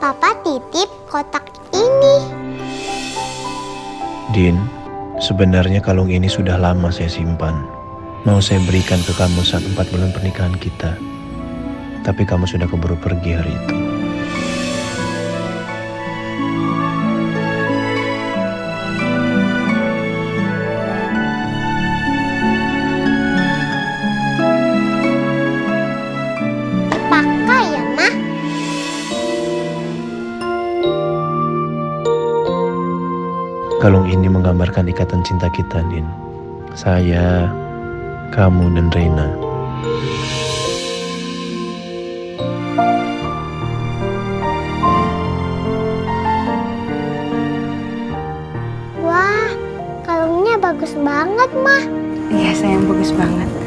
Papa titip kotak ini. Din, sebenarnya kalung ini sudah lama saya simpan. Mau saya berikan ke kamu saat empat bulan pernikahan kita. Tapi kamu sudah keburu pergi hari itu. Kalung ini menggambarkan ikatan cinta kita, Din. Saya, kamu, dan Reina. Wah, kalungnya bagus banget, Mah. Iya, sayang, bagus banget.